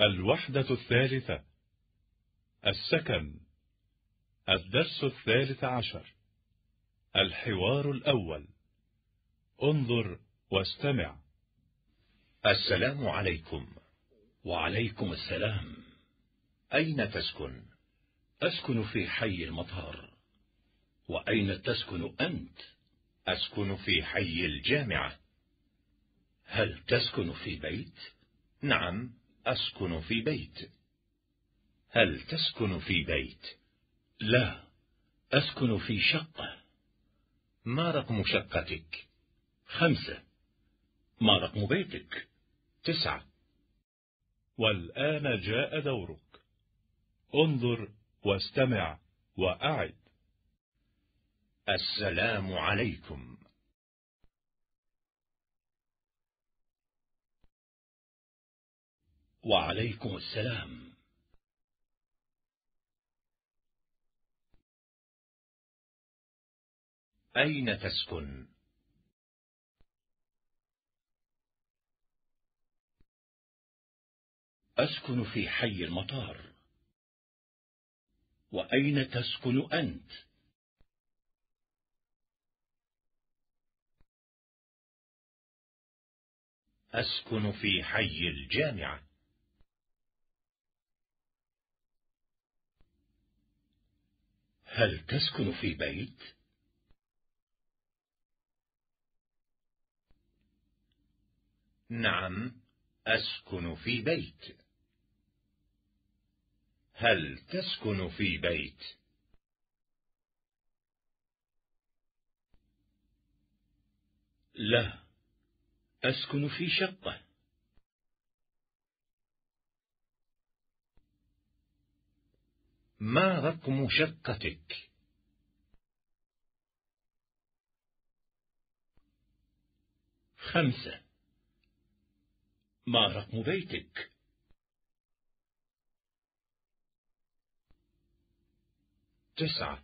الوحدة الثالثة السكن الدرس الثالث عشر الحوار الأول. انظر واستمع. السلام عليكم. وعليكم السلام. أين تسكن؟ أسكن في حي المطار. وأين تسكن أنت؟ أسكن في حي الجامعة. هل تسكن في بيت؟ نعم. أسكن في بيت. هل تسكن في بيت؟ لا أسكن في شقة. ما رقم شقتك؟ خمسة. ما رقم بيتك؟ تسعة. والآن جاء دورك. انظر واستمع وأعد. السلام عليكم. وعليكم السلام أين تسكن؟ أسكن في حي المطار وأين تسكن أنت؟ أسكن في حي الجامعة هل تسكن في بيت؟ نعم أسكن في بيت هل تسكن في بيت؟ لا أسكن في شقة ما رقم شقتك؟ خمسة ما رقم بيتك؟ تسعة